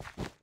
you